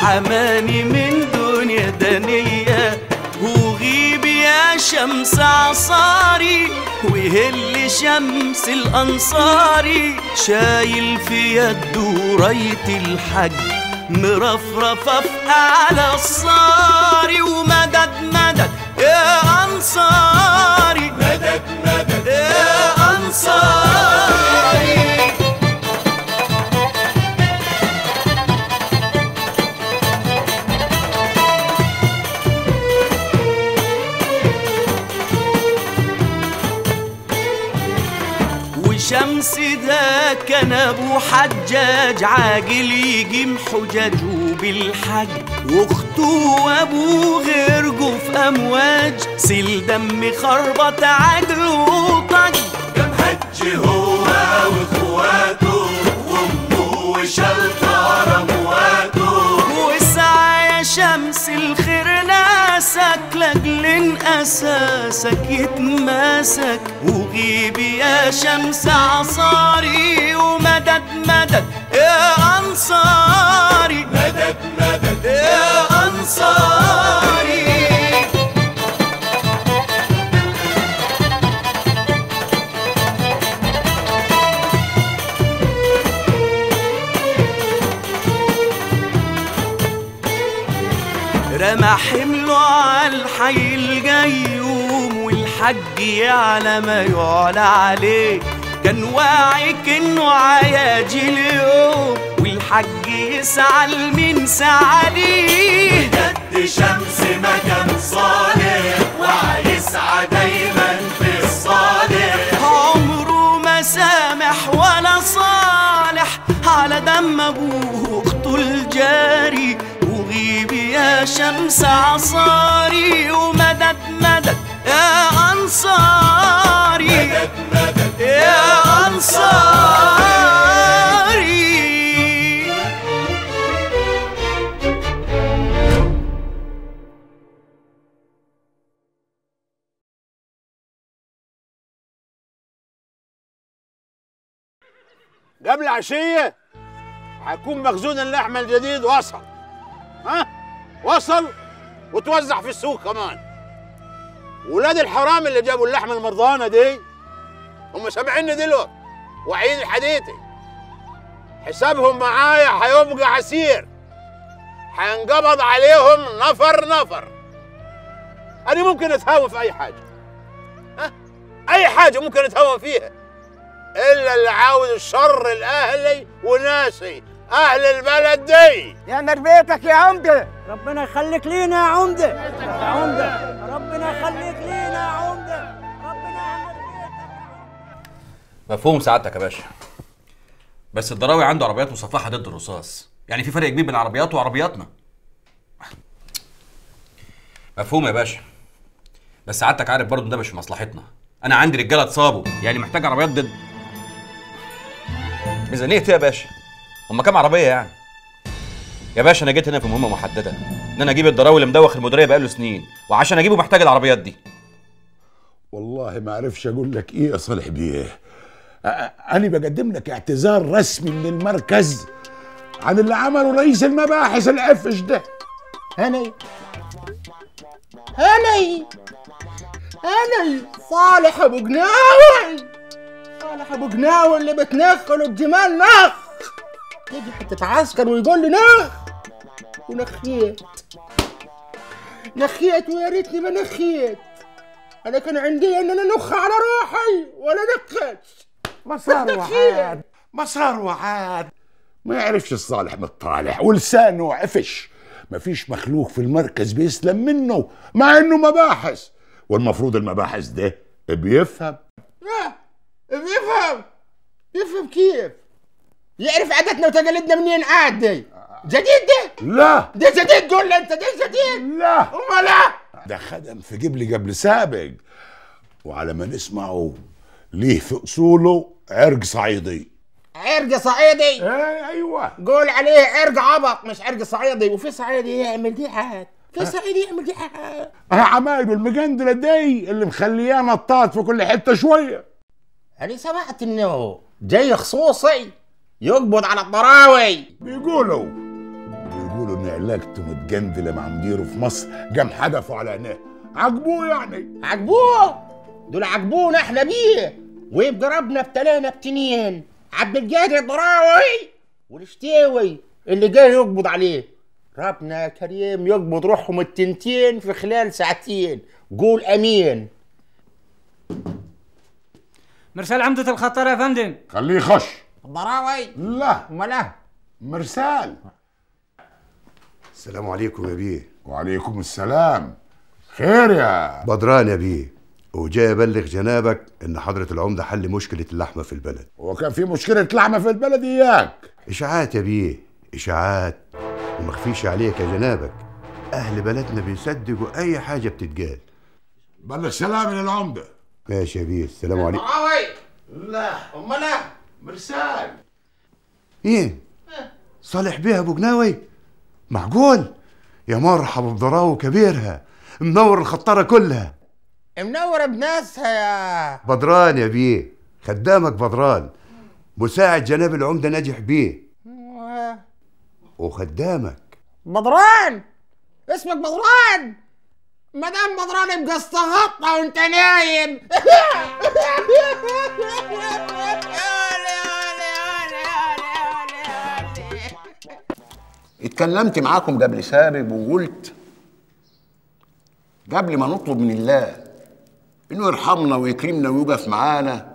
حماني من دنيا دنية وغيب يا شمس عصاري وهل شمس الأنصاري. شايل في يده راية الحج مرفرفة في أعلى الصاري. ومدد مدد يا أنصاري. مدد مدد كان ابو حجاج عاجل يجيم حجاجه بالحج واخته وابوه غرقوا في أمواج. سيل دم خربط عدل وطج. كم حج هو وأخواته وأمه وشلطة أمواته. وسعى يا شمس الخير ناسك لاجل أساسك يتماسك. وغيب يا شمس عصاري ومدد مدد يا انصاري الحي الجيوم والحج يعلى ما يعلى عليه. كان واعي كأنه عياجي اليوم والحج يسعى لمين سعى ليه. جد شمس مكان صالح وهيسعى دايما في الصالح. عمره ما سامح ولا صالح على دم أبوه واخته الجاري. يا شمس عصاري ومدد مدد يا أنصاري. مدد مدد. يا أنصاري. قبل عشية هيكون مخزون اللحم الجديد وصل ها؟ وصل وتوزع في السوق كمان. ولاد الحرام اللي جابوا اللحم المرضانة دي هم سامعيني دلوقتي وعيد الحديثي حسابهم معايا هيبقى عسير. هينقبض عليهم نفر نفر. أنا ممكن أتهاون في أي حاجة. ها؟ أي حاجة ممكن أتهاون فيها. إلا اللي عاوز الشر الاهلي وناسي. أهل البلد دي. يا بيتك يا عمدة. ربنا يخليك لينا يا عمدة. يا عمدة. ربنا يخليك لينا يا عمدة. ربنا يعمر بيتك مفهوم سعادتك يا باشا. بس الضراوي عنده عربيات مصفحة ضد الرصاص. يعني في فرق كبير بين عربياته وعربياتنا. مفهوم يا باشا. بس سعادتك عارف برضه إن ده مش في مصلحتنا. أنا عندي رجالة اتصابوا. يعني محتاج عربيات ضد. ميزانية إيه يا باشا؟ هما كام عربية يعني؟ يا باشا أنا جيت هنا في مهمة محددة إن أنا أجيب الضراوي اللي مدوخ المديرية بقاله سنين وعشان أجيبه محتاج العربيات دي. والله ما أعرفش أقول لك إيه يا صالح بيه. أنا بقدم لك اعتذار رسمي من المركز عن اللي عمله رئيس المباحث القفش ده. هني. هني. هني. صالح أبو قناوي صالح أبو قناوي اللي بتنخل الجمال نخ تيجي حتة عسكر ويقول لي نخ ونخيت. نخيت ويا ريتني ما نخيت. أنا كان عندي أن أنا نخ على روحي ولا نخت مسار وعاد. مسار وعاد. ما يعرفش الصالح من الطالح ولسانه عفش. مفيش مخلوق في المركز بيسلم منه مع إنه مباحث. والمفروض المباحث ده بيفهم. لا بيفهم. بيفهم كيف. يعرف عاداتنا وتقاليدنا منين قاعد دي جديد؟ ده لا. ده جديد قول لي انت ده جديد. لا. امال لا. ده خدم في قبل قبل سابق. وعلى ما نسمعه ليه في أصوله عرق صعيدي. عرق صعيدي؟ إيه أيوه. قول عليه عرق عبط مش عرق صعيدي. وفي صعيدي يعمل دي حاجة في سعيد يعمل دي آه عمايله المجندله دي اللي مخلياه نطاط في كل حتة شوية. أنا سمعت إنه جاي خصوصي. يقبض على الضراوي بيقولوا. بيقولوا إن علاقته متجندلة مع مديره في مصر قام حدفوا على عينيه. عجبوه يعني. عجبوه دول عجبونا إحنا بيه. ويبقى ربنا ابتلانا بتنين. عبد القادر الضراوي والشتاوي اللي جاي يقبض عليه. ربنا يا كريم يقبض روحهم التنتين في خلال ساعتين. قول آمين. مرسال عمدة الخطر يا فندم. خليه يخش الضراوي لا. امال مرسال. السلام عليكم يا بيه. وعليكم السلام. خير يا. بدران يا بيه. وجاي أبلغ جنابك إن حضرة العمدة حل مشكلة اللحمة في البلد. وكان في مشكلة لحمة في البلد إياك. إشاعات يا بيه. إشاعات. ومخفيش عليك يا جنابك. أهل بلدنا بيصدقوا أي حاجة بتتقال. بلغ سلامي للعمدة. ماشي يا بيه. السلام عليكم. لا. امال مرسال. إيه. صالح بيه أبو جناوي. معقول؟ يا مرحبا بضراوي كبيرها منور الخطارة كلها. منورة بناسها يا. بدران يا بيه. خدامك بدران مساعد جناب العمدة ناجح بيه. وخدامك. بدران اسمك بدران مدام بدران يبقى استغطى وانت نايم. اتكلمت معاكم قبل سابق وقلت قبل ما نطلب من الله إنه يرحمنا ويكرمنا ويقف معانا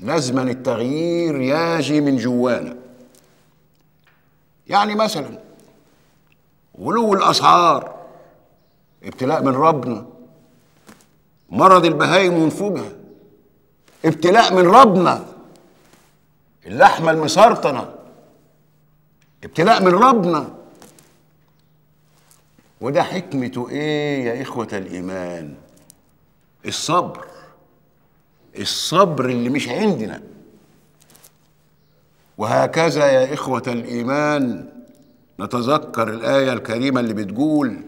لازما التغيير يجي من جوانا. يعني مثلا غلو الأسعار ابتلاء من ربنا مرض البهايم ونفوجها ابتلاء من ربنا اللحمة المسرطنة ابتلاء من ربنا. وده حكمته إيه يا إخوة الإيمان؟ الصبر. الصبر اللي مش عندنا. وهكذا يا إخوة الإيمان نتذكر الآية الكريمة اللي بتقول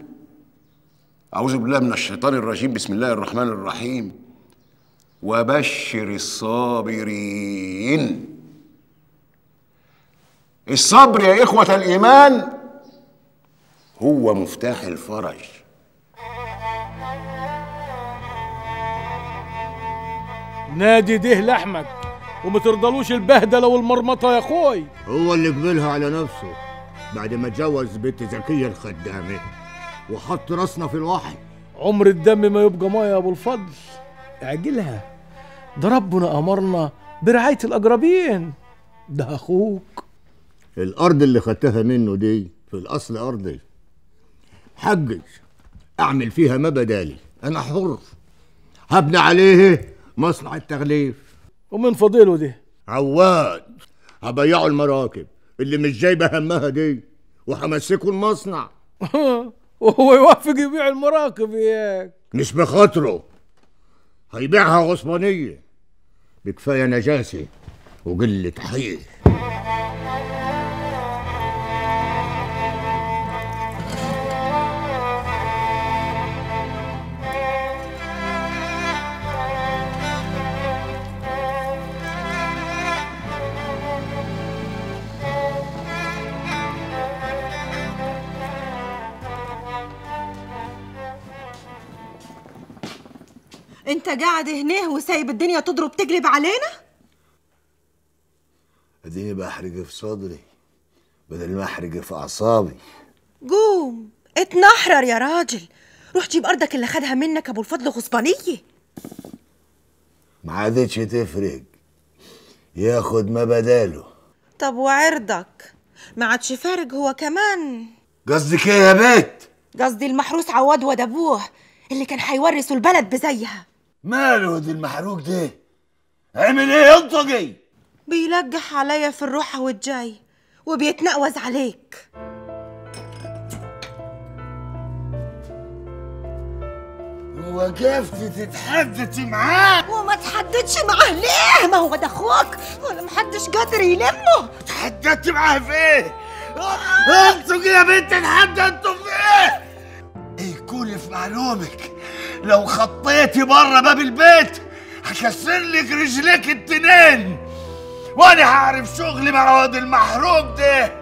أعوذ بالله من الشيطان الرجيم بسم الله الرحمن الرحيم. وبشر الصابرين. الصبر يا إخوة الإيمان هو مفتاح الفرج. نادي ده لحمك وما ترضلوش البهدلة والمرمطة يا أخوي. هو اللي قبلها على نفسه بعد ما اتجوز بنت زكية الخدامة وحط راسنا في الوحي عمر الدم ما يبقى مية يا أبو الفضل. اعجلها. ده ربنا أمرنا برعاية الأقربين. ده أخوك. الأرض اللي خدتها منه دي في الأصل أرضي حجج. أعمل فيها ما بدالي. أنا حر. هبني عليه مصنع التغليف. ومن فضيله ده عواد. هبيعه المراكب. اللي مش جايبة همها دي. وهمسكه المصنع. وهو يوافق يبيع المراكب اياك مش بخاطره. هيبيعها غصبانية بكفاية نجاسة وقلة حيل. انت قاعد هناه وسايب الدنيا تضرب تقلب علينا؟ اديني بحرق في صدري بدل ما أحرق في أعصابي. قوم اتنحرر يا راجل. روح جيب أرضك اللي خدها منك أبو الفضل غصبانية. ما عادتش تفرق. ياخد ما بداله. طب وعرضك؟ ما عادش فارق هو كمان. قصدك إيه يا بيت؟ قصدي المحروس عواد واد ابوه اللي كان هيورثوا البلد بزيها. ماله دي المحروق ده؟ عمل إيه ينطقي بيلقح عليا في الروحة والجاي وبيتنقوز عليك. وقفت تتحدثي معاه. وما تحددش معاه ليه؟ ما هو ده أخوك. ولا محدش قادر يلمه. تحدثت معاه في إيه؟ أنتوا يا بنت تحدثتوا في إيه؟ معلومك. لو خطيتي بره باب البيت هكسر لك رجليك التنين. وأنا هعرف شغلي مع واد المحروق ده.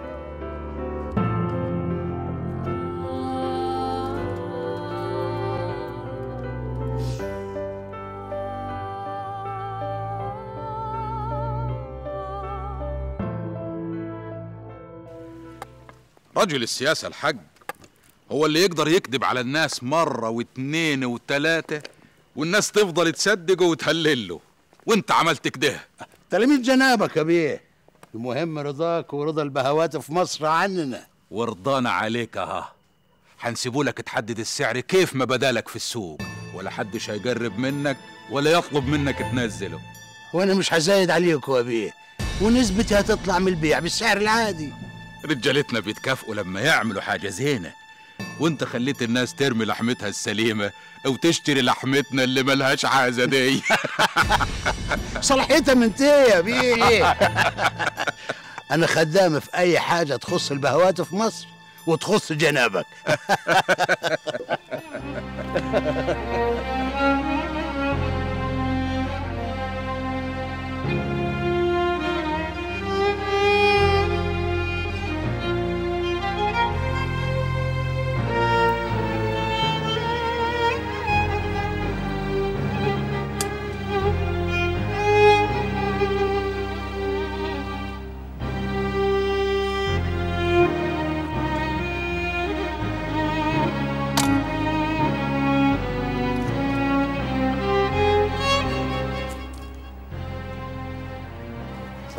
رجل السياسة الحج هو اللي يقدر يكذب على الناس مرة واتنين وتلاتة والناس تفضل تصدقه وتهلله. وانت عملت كده. تلاميذ جنابك يا بيه المهم رضاك ورضا البهوات في مصر عننا. ورضانا عليك أها هنسيبوا لك تحدد السعر كيف ما بدالك في السوق. ولا حدش هيجرب منك ولا يطلب منك تنزله. وأنا مش هزايد عليكم يا بيه ونسبتي هتطلع من البيع بالسعر العادي. رجالتنا بيتكافئوا لما يعملوا حاجة زينة. وانت خليت الناس ترمي لحمتها السليمة أو تشتري لحمتنا اللي ملهاش عازة دي. صلاحيتها من يا بيه. أنا خدام في أي حاجة تخص البهوات في مصر وتخص جنابك.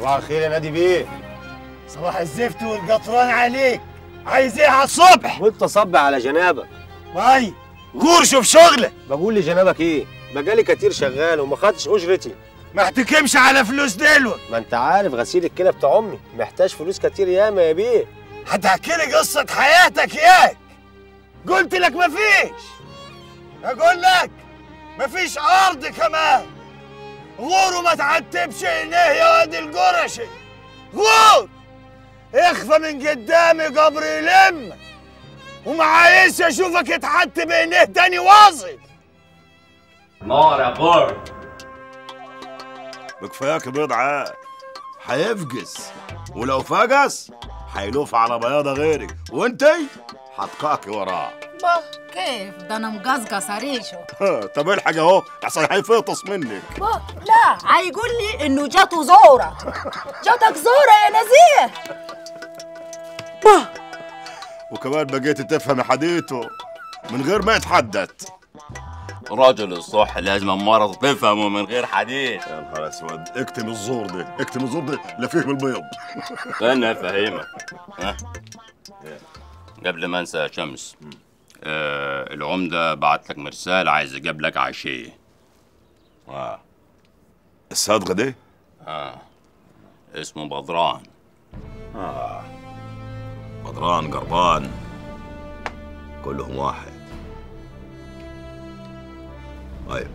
صباح الخير يا نادي بيه. صباح الزفت والقطران عليك. عايز إيه على الصبح؟ وانت صب على جنابك. باي غور شوف شغلك بقول لجنابك إيه؟ بقالي كتير شغال وما خدتش أجرتي. ما احتكمش على فلوس دلوة ما انت عارف غسيل الكلى بتاع أمي. محتاج فلوس كتير ياما يا بيه. هتحكي لي قصة حياتك ياك. قلت لك مفيش أقول لك مفيش أرض كمان. غور وما تعتبش عينيه يا واد القرشي غور! اخفى من قدامي قبر يلم وما عايز أشوفك اتحت بعينيه تاني واصل. نار يا بور بكفاياك بيض عاد. هيفقس ولو فقس هيلوف على بياضة غيرك وانتي؟ هتقاكي وراه. با كيف؟ ده أنا مقصقص ريشه طب الحق أهو احسن هيفطس منك. با لا هيقول لي إنه جاته زورة. جاتك زورة يا نزيه. وكمان بقيت تفهم حديثه من غير ما يتحدث. رجل الصح لازم مرض تفهمه من غير حديث. يا نهار أسود اكتم الزور ده اكتم الزور ده لا فيه بالبيض أنا افهمك ها؟ قبل ما أنسى شمس آه العمدة بعت لك مرسال عايز يجيب لك عشية. آه الصدقه دي آه. اسمه بدران. آه. بدران قربان. كلهم واحد. طيب.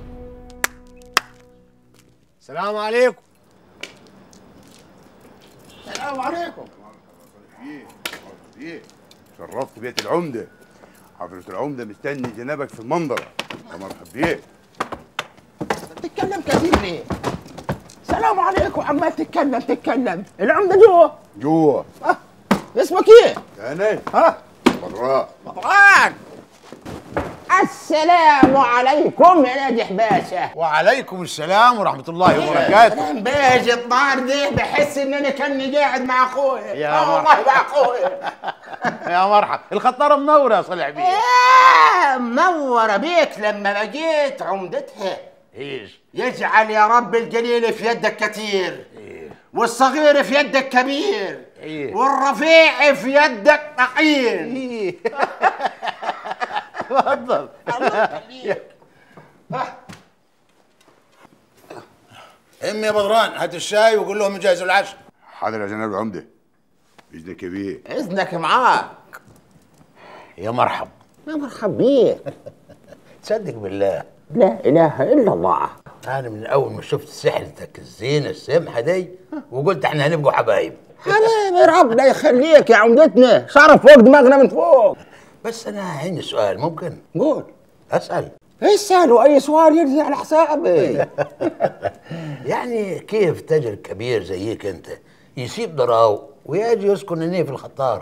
السلام عليكم. السلام عليكم. شرفت بيت العمدة. حضرة العمدة مستني جنابك في المنظرة. يا مرحب بيه تتكلم كثير ليه؟ سلام عليكم عمال تتكلم تتكلم. العمدة جوا جوا اسمك إيه؟ أنا؟ ها؟ براء. طبعاً السلام عليكم يا ناجح باشا وعليكم السلام ورحمة الله وبركاته. أنا باجي الطار ده بحس إنني كأني قاعد مع اخويا يا آه. والله مع اخويا يا مرحب. الخطارة منورة يا صالح بيه. يا منورة بيك. لما بقيت عمدتها إيش؟ يجعل يا رب القليل في يدك كثير والصغير في يدك كبير إيه. والرفيع في يدك ثقيل. تفضل. أمي يا بدران هات الشاي وقول لهم يجهزوا العشاء. حاضر يا جناب العمده باذنك يا بيه. إذنك معاك. يا مرحب. يا مرحب بيك. تصدق بالله. لا إله إلا الله. أنا من أول ما شفت سحلتك الزينة السمحة دي وقلت إحنا هنبقوا حبايب. حبيبي ربنا يخليك يا عمدتنا. شرف فوق دماغنا من فوق. بس أنا عندي سؤال ممكن؟ قول. أسأل. اسألوا أي سؤال يجي على حسابي. يعني كيف تاجر كبير زيك أنت؟ يسيب ضراو. ويجي يسكن هنا في الخطار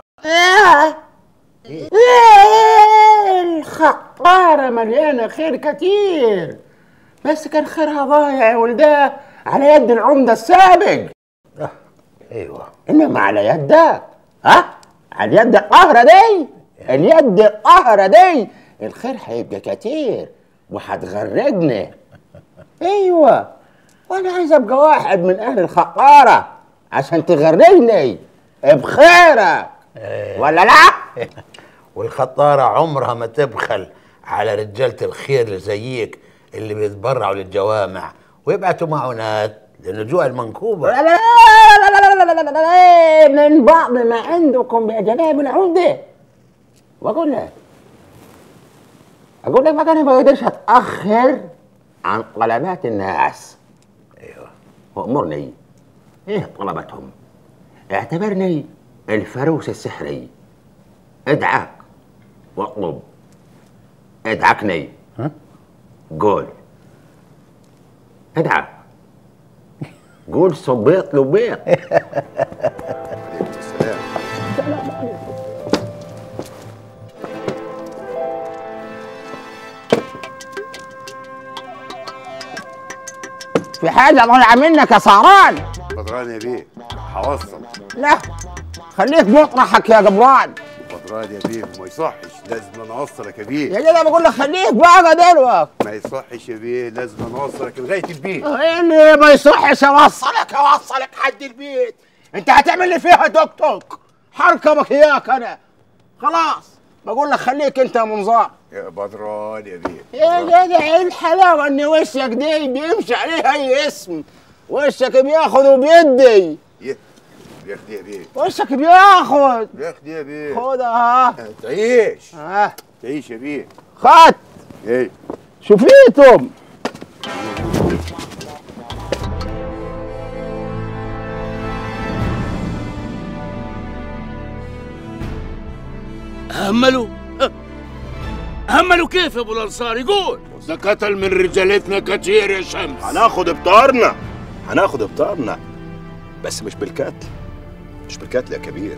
الخطارة مليانة خير كتير بس كان خيرها ضايع يا ولداه على يد العمدة السابق. أيوه. إنما على يدك ها؟ على يد القهرة دي. اليد القهرة دي. الخير هيبقى كتير وهتغرقنا. أيوه. وأنا عايز أبقى واحد من أهل الخقارة عشان تغرقني. بخيرك ولا لا؟ والخطارة عمرها ما تبخل على رجالة الخير اللي زيك اللي بيتبرعوا للجوامع ويبعتوا معونات للجوع المنكوبة لا لا لا لا لا لا من بعض ما عندكم بأجناب العمدة وأقول لك أقول لك ما كان ما يقدرش أتأخر عن طلبات الناس أيوه وأمرني إيه طلبتهم؟ اعتبرني الفروس السحري. ادعك. واطلب. ادعكني. ها؟ قول. ادعك. قول صبيط لبيط. في حاجة طالعة منك يا سهران. بدران يا بيه. هوصل لا خليك مطرحك يا جبران. بدران يا بيه وما يصحش. لازم أنا أوصلك يا بيه. يا جدع بقول لك خليك بقى دلوقتي ما يصحش يا بيه لازم أنا أوصلك لغاية البيت. إيه اللي ما يصحش؟ أوصلك أوصلك حد البيت. أنت هتعمل لي فيها توك توك هركبك إياك أنا. خلاص بقول لك خليك أنت يا منظار. يا بدران يا بيه. يا جدع إيه الحلاوة إن وشك دي؟ بيمشي عليه أي اسم. وشك بياخد وبيدي يه بياخد يا بيه وشك بياخد بياخد يا بيه خدها ها تعيش. ها تعيش يا بيه. خد. إيه. شوفيتم هملوا هملوا كيف يا أبو الانصار يقول ده قتل من رجالتنا كتير يا شمس. هناخد بطارنا هناخد بطارنا بس مش بالقتل مش بالقتل يا كبير.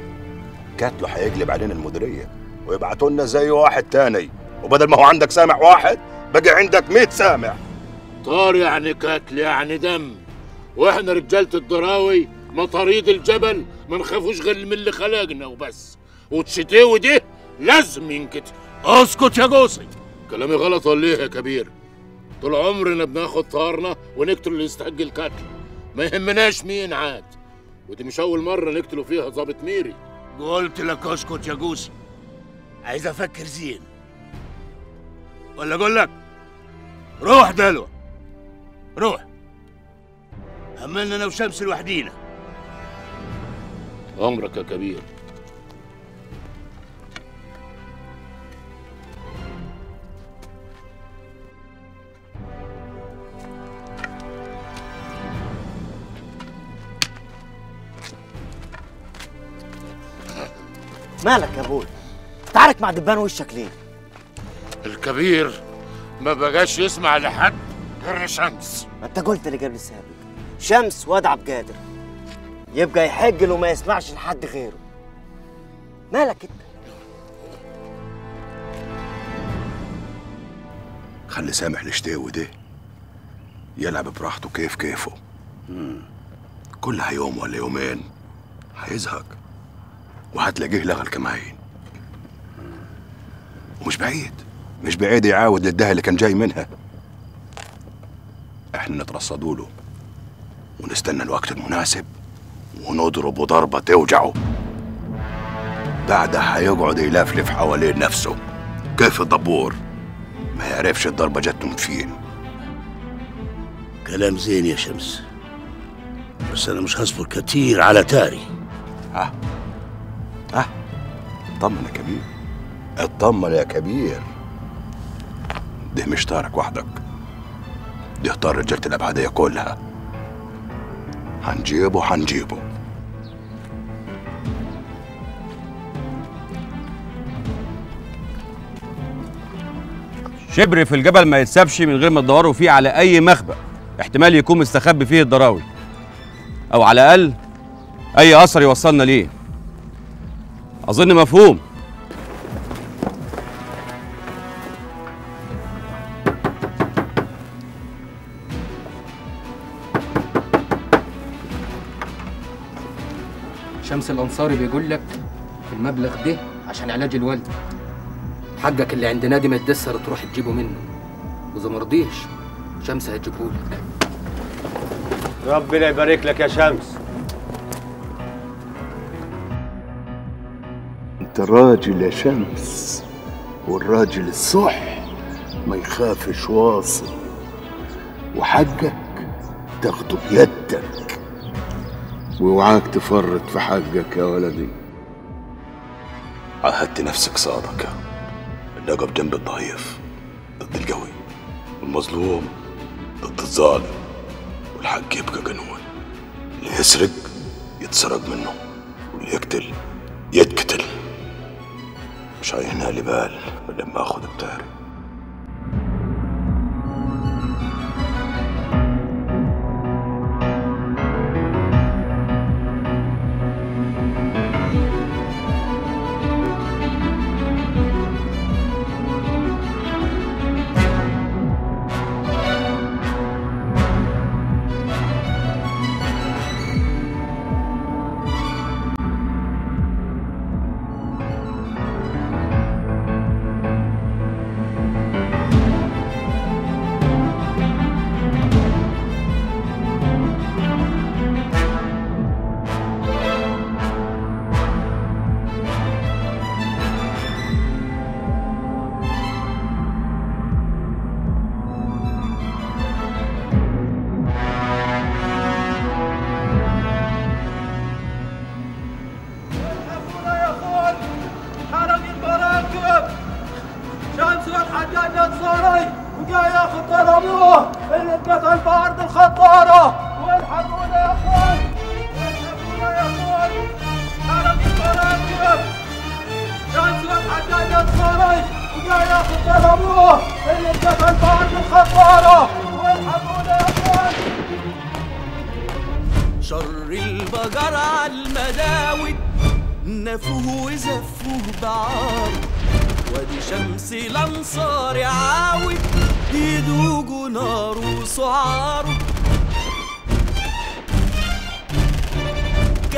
قتله هيقلب علينا المديرية ويبعتوا لنا زي واحد تاني. وبدل ما هو عندك سامع واحد بقى عندك 100 سامع. طار يعني قتل يعني دم. وإحنا رجالة الضراوي مطاريد الجبل ما نخافوش غير من اللي خلقنا وبس. والشتاوي دي لازم ينكتب اسكت يا جوصي كلامي غلط ولا إيه يا كبير؟ طول عمرنا بناخد طارنا ونقتل اللي يستحق القتل ما يهمناش مين عاد. ودي مش أول مرة نقتلوا فيها ظابط ميري. قلت لك اسكت يا جوسي. عايز أفكر زين. ولا أقول لك؟ روح دلو روح. هملنا أنا وشمس لوحدينا. امرك يا كبير. مالك يا أبوي تعارك مع دبان وشك ليه؟ الكبير ما بقاش يسمع لحد غير شمس. ما انت قلت لي قبل سابق. شمس واد عبد قادر يبقى يحق له ما يسمعش لحد غيره. مالك انت؟ خلي سامح الشتاوي ده يلعب براحته كيف كيفه. كلها يوم ولا يومين هيزهق. وهتلاقيه لغى الكماين ومش بعيد. مش بعيد يعاود للدهى اللي كان جاي منها. إحنا نترصدوا له. ونستنى الوقت المناسب. ونضربه ضربة توجعه. بعدها هيقعد يلفلف حوالين نفسه. كيف الدبور؟ ما يعرفش الضربة جت من فين. كلام زين يا شمس. بس أنا مش هصبر كتير على تاري. ها؟ ها؟ اطمن يا كبير. اطمن يا كبير. ده مش طارك وحدك. ده طار رجالة الأبعدية كلها. هنجيبه هنجيبه. شبر في الجبل ما يتسابش من غير ما تدوروا فيه على أي مخبأ. احتمال يكون مستخبي فيه الضراوي. أو على الأقل أي أثر يوصلنا ليه. أظن مفهوم. شمس الأنصاري بيقول لك المبلغ ده عشان علاج الوالد. حقك اللي عند نادي ما يتدسر تروح تجيبه منه. وإذا مرضيش شمس هتجيبهولك ربنا يبارك لك يا شمس. انت راجل يا شمس والراجل الصح ما يخافش واصل. وحقك تاخده بيدك. واوعاك تفرط في حقك يا ولدي. عهدت نفسك صادقة. اقف جنب الضعيف ضد القوي. والمظلوم ضد الظالم. والحق يبقى قانون اللي يسرق يتسرق منه واللي يقتل يتقتل. مش هيهنا لي بال لما أخذ بتاري نفوه وزفوه بعار. وادي شمس الأنصار عاود يدوقوا نار وسعار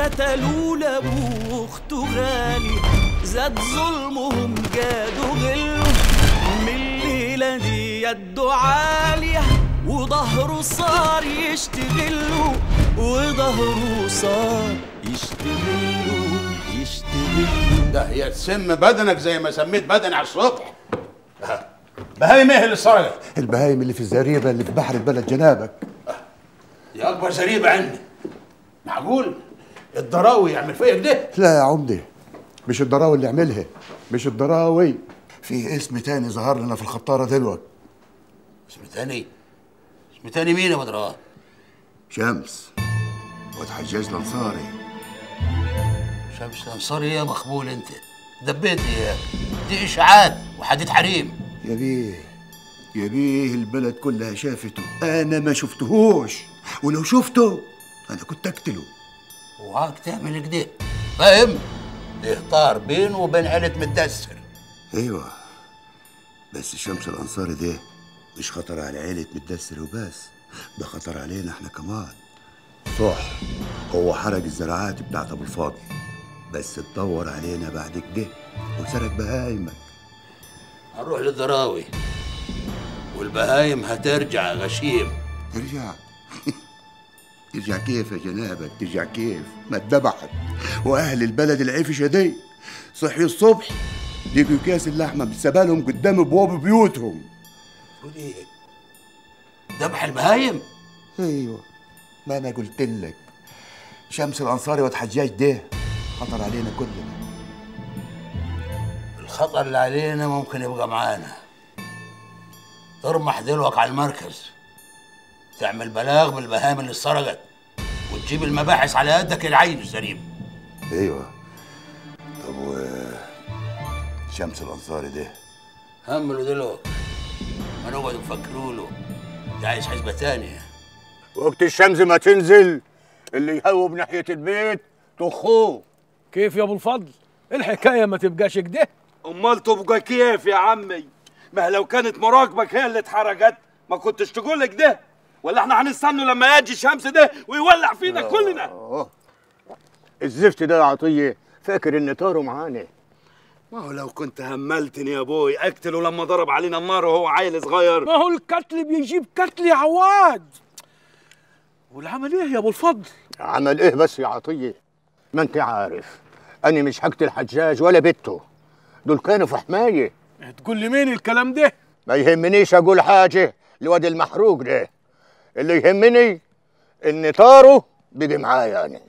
قتلوا لابوه واخته غالي زاد ظلمهم جادوا غلوا من الليلة دي يده عالية وظهره صار يشتغله وظهره صار يشتغله ده هي تسم بدنك زي ما سميت بدني على الصبح. بهايم إيه اللي سرقت؟ البهايم اللي في الزريبة اللي في بحر البلد جنابك. دي أكبر زريبة عندي. معقول؟ الضراوي يعمل فيا كده؟ لا يا عمدي مش الضراوي اللي عملها مش الضراوي. في اسم تاني ظهر لنا في الخطارة دلوقتي. اسم تاني؟ اسم تاني مين يا بدران شمس واد حجاج الانصاري شمس الانصاري يا مخبول انت. دبيت اياك دي اشاعات وحديد حريم. يا بيه يا بيه البلد كلها شافته؟ أنا ما شفتهوش. ولو شفته أنا كنت أقتله. وهاك تعمل كده فاهم؟ طار بينه وبين عيلة متدسر أيوه. بس شمس الانصاري ده مش خطر على عيلة متدسر وبس. ده خطر علينا إحنا كمان. صح هو حرق الزراعات بتاعت أبو الفاضل. بس اتطور علينا بعد كده وسرق بهايمك. هنروح للضراوي. والبهايم هترجع غشيم. ترجع؟ ترجع كيف يا جنابك ترجع كيف؟ ما اتذبحت. وأهل البلد العفشه دي صحي الصبح. لقوا كاس اللحمة بسبالهم قدام ابواب بيوتهم. تقول إيه ذبح البهايم؟ أيوه. ما أنا قلت لك. شمس الأنصاري واد حجاج ده. خطر علينا كلنا. الخطر اللي علينا ممكن يبقى معانا. ترمح دلوك على المركز. تعمل بلاغ بالبهائم اللي اتسرقت. وتجيب المباحث على يدك العين السليم أيوه. طب و شمس الأنصاري ده همله دلوك. هنقعد نفكروا له. ده عايز حسبة تانية. وقت الشمس ما تنزل اللي يهوب ناحية البيت طخوه كيف يا أبو الفضل؟ الحكاية ما تبقاش كده. أمال تبقى كيف يا عمي؟ ما لو كانت مراقبك هي اللي اتحرقت ما كنتش تقول لك ده؟ ولا إحنا هنستنوا لما يجي الشمس ده ويولع فينا كلنا؟ الزفت ده يا عطية فاكر إن طاره معانا. ما هو لو كنت هملتني يا أبوي أقتله لما ضرب علينا النار وهو عيل صغير. ما هو القتل بيجيب قتل يا عواد. والعمل إيه يا أبو الفضل؟ عمل إيه بس يا عطية؟ ما انت عارف. أنا مش هقتل حجاج ولا بنته دول كانوا في حماية. تقول لي مين الكلام ده؟ ما يهمنيش أقول حاجة. لواد المحروق ده. اللي يهمني إن طاره بيجي معايا يعني.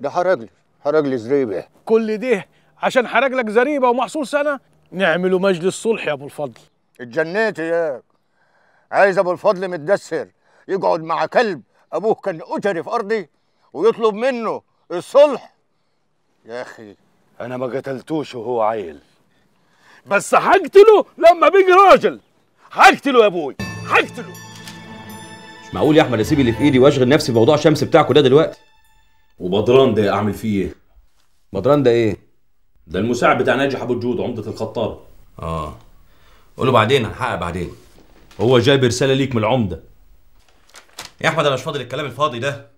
ده حرق لي حرق لي زريبة. كل ده عشان حرق لك زريبة ومحصول سنة؟ نعملوا مجلس صلح يا أبو الفضل. اتجنيت ياك عايز أبو الفضل متدسر يقعد مع كلب أبوه كان أجري في أرضي ويطلب منه الصلح يا أخي. أنا ما قتلتوش وهو عيل. بس هقتله لما بيجي راجل. هقتله يا أبوي. هقتله مش معقول يا أحمد أسيب اللي في إيدي وأشغل نفسي بموضوع شمس بتاعكوا ده دلوقتي؟ وبدران ده أعمل فيه إيه؟ بدران ده إيه؟ ده المساعد بتاع ناجح ابو الجود عمدة الخطاب. آه. قول له بعدين هنحقق بعدين. هو جايب رسالة ليك من العمدة. يا أحمد أنا مش فاضي للكلام الفاضي ده.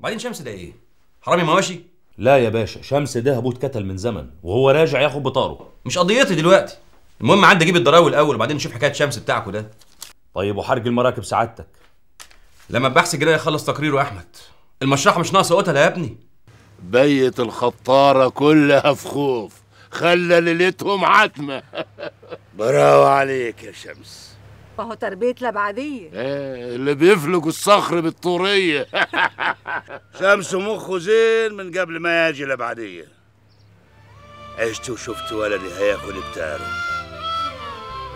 بعدين شمس ده إيه؟ حرامي مواشي؟ لا يا باشا شمس ده ابوه اتكتل من زمن وهو راجع ياخد بطاره. مش قضيتي دلوقتي. المهم عندي أجيب الضراوي الأول وبعدين نشوف حكاية شمس بتاعكوا ده. طيب وحرج المراكب سعادتك. لما البحث الجنائي يخلص تقريره يا أحمد. المشرحة مش ناقصة قتله يا ابني. بيت الخطارة كلها في خوف. خلى ليلتهم عتمة. براوة عليك يا شمس. وهو تربية لبعدية. إيه، اللي بيفلقوا الصخر بالطورية. شمس مخه زين من قبل ما يجي لبعدية. عشت وشفت ولدي هياكل بتاره.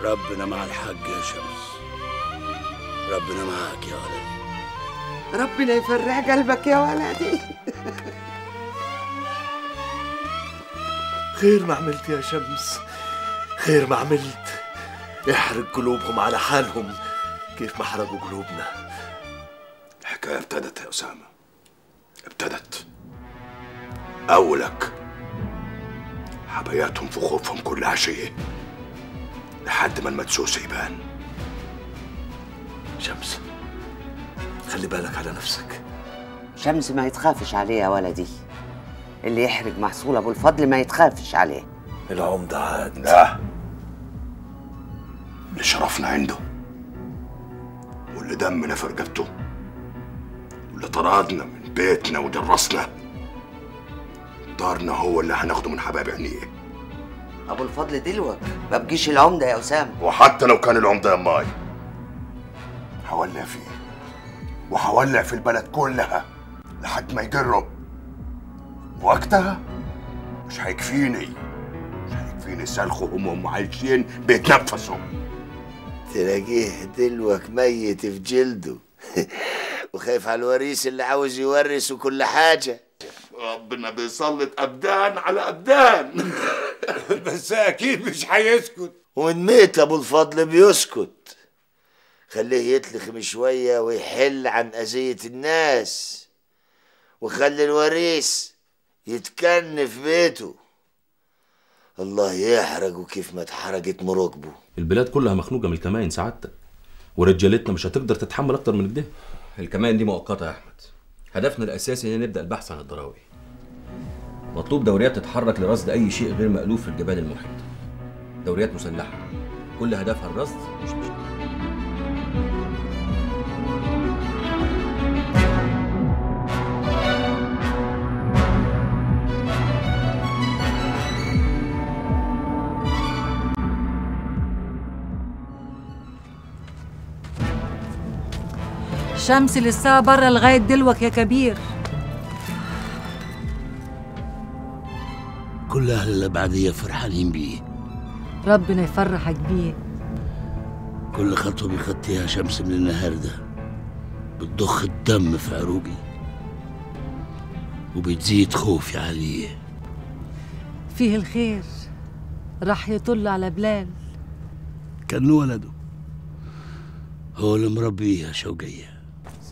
ربنا مع الحق يا شمس. ربنا معاك يا ولدي ربنا يفرح قلبك يا ولدي. خير ما عملت يا شمس. خير ما عملت. احرق قلوبهم على حالهم. كيف ما حرقوا قلوبنا؟ الحكاية ابتدت يا أسامة. ابتدت. أولك حباياتهم في خوفهم كل عشية لحد ما المدسوس يبان. شمس خلي بالك على نفسك. شمس ما يتخافش عليه يا ولدي. اللي يحرق محصول أبو الفضل ما يتخافش عليه. العمدة عاد. لا. اللي شرفنا عنده. واللي دمنا في رقبته. واللي طردنا من بيتنا ودرسنا. دارنا هو اللي هناخده من حبايب عينيه. أبو الفضل دلوك ما بقيش العمدة يا أسامة. وحتى لو كان العمدة يا ماي. هولع فيه. وهولع في البلد كلها. لحد ما يجروا وقتها مش هيكفيني. مش هيكفيني سلخهم وهم عايشين. بيتنفسوا. تلاقيه دلوك ميت في جلده. وخايف على الوريث اللي عاوز يورث وكل حاجة. ربنا بيسلط أبدان على أبدان. بس أكيد مش هيسكت وإن ميت أبو الفضل بيسكت. خليه يتلخم شوية ويحل عن أذية الناس. وخلي الوريث يتكن في بيته. الله يحرقه كيف ما اتحرقت مراقبه. البلاد كلها مخنوقة من الكمائن سعادتك. ورجالتنا مش هتقدر تتحمل أكتر من كده الكمان دي مؤقتة يا أحمد. هدفنا الأساسي إن نبدأ البحث عن الضراوي. مطلوب دوريات تتحرك لرصد أي شيء غير مألوف في الجبال المحيطة. دوريات مسلحة. كل هدفها الرصد مش مش شمس لسه برا لغاية دلوك يا كبير. كل أهل الأبعدية فرحانين بيه. ربنا يفرحك بيه. كل خطوة بيخطيها شمس من النهاردة بتضخ الدم في عروقي. وبتزيد خوفي عليه. فيه الخير. راح يطل على بلال. كان ولده. هو اللي مربيه يا شوقية.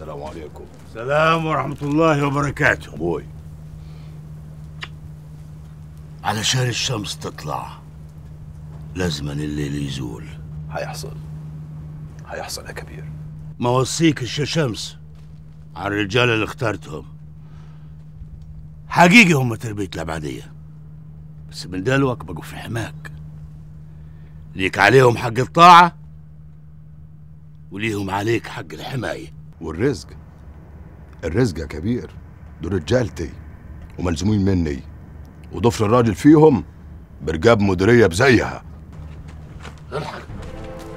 السلام عليكم. السلام ورحمة الله وبركاته. أبوي. علشان الشمس تطلع. لازم الليل يزول. هيحصل هيحصل يا كبير. ما وصيكش يا شمس على الرجال اللي اخترتهم. حقيقي هم تربية العبادية بس من دلوك بقوا في حماك. ليك عليهم حق الطاعة وليهم عليك حق الحماية. والرزق. الرزق يا كبير. دول رجالتي وملزومين مني. وضفر الراجل فيهم برقاب مديرية بزيها. الحق.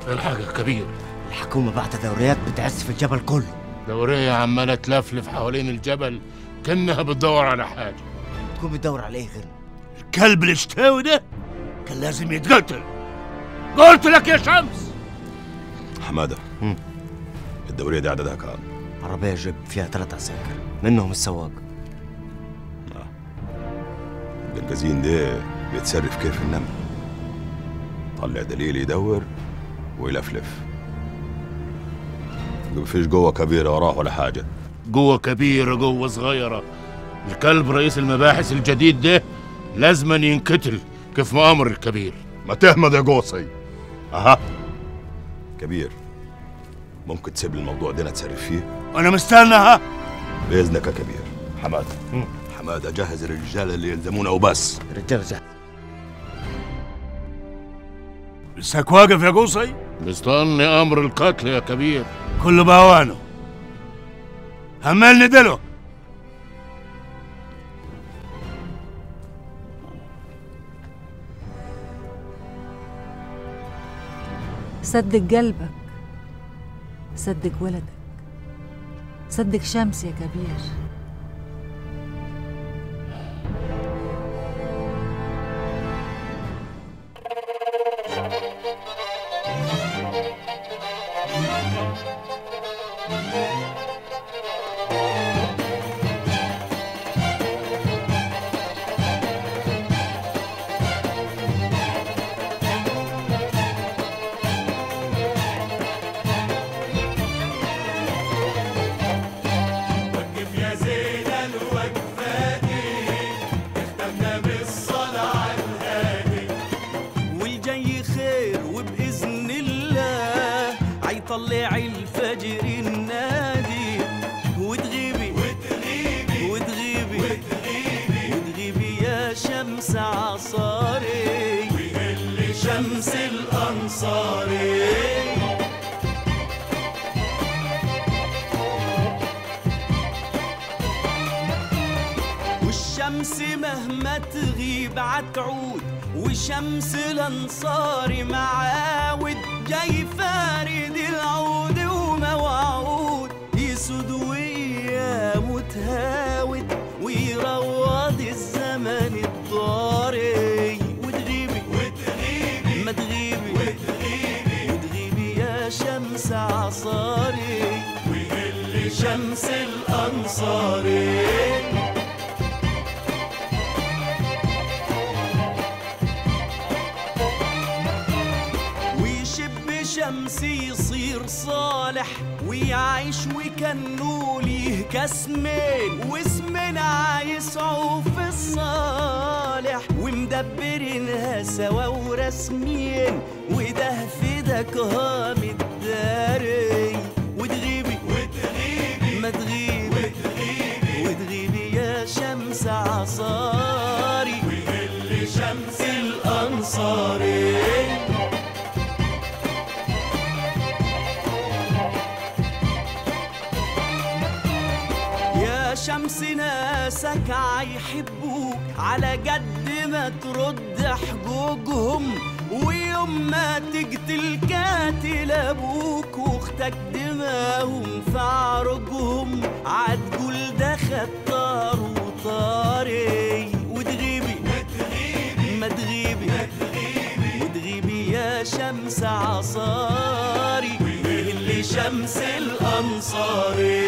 الحق يا كبير. الحكومة بعت دوريات بتعس في الجبل كله. دورية عمالة تلفلف حوالين الجبل كأنها بتدور على حاجة. تكون بتدور على إيه غير؟ الكلب الشتاوي ده كان لازم يتقتل. قلت لك يا شمس. حمادة. الدورية دي عددها كام؟ عربية جيب فيها ثلاث عساكر منهم السواق. الجزين ده بيتصرف كيف النمل؟ طلع دليل يدور ويلفلف. مفيش جوه كبيرة وراه ولا حاجة. قوة كبيرة قوة صغيرة. الكلب رئيس المباحث الجديد ده لازما ينقتل كيف ما أمر الكبير. ما تهمد يا قوصي أها. كبير. ممكن تسيب لي الموضوع ده نتصرف فيه؟ أنا مستنى ها؟ بإذنك يا كبير. حمادة. حمادة جهز الرجال اللي يلزمونا وبس. رجال جهز. لساك واقف يا قوصي؟ مستني أمر القتل يا كبير. كله بأوانه. هملني دلو. صدق قلبك. صدق ولدك. صدق شمس يا كبير. خير وبإذن الله عيطلع الفجر النادي. وتغيبي وتغيبي وتغيبي وتغيبي. وتغيبي يا شمس عصاري. ويهل شمس الأنصاري. والشمس مهما تغيب عتعود وشمس الأنصار معاود جاي فارد العود وموعود. يسود ويا متهاود ويروض الزمن الضاري. وتغيبي وتغيبي ما تغيبي وتغيبي وتغيبي يا شمس عصاري. ويهل شمس الأنصاري. ويعيش وكانه ليه كاسمين واسمنا عايسعوا في الصالح ومدبرينها سوا ورسمين وده في ده كهام الداري. ناسك عيحبوك على قد ما ترد حجوجهم ويوم ما تقتل كاتل أبوك وأختك دماهم في عرجهم عتقول ده خطار وطاري وتغيبي ما تغيبي وتغيبي يا شمس عصاري. اللي شمس الأنصاري؟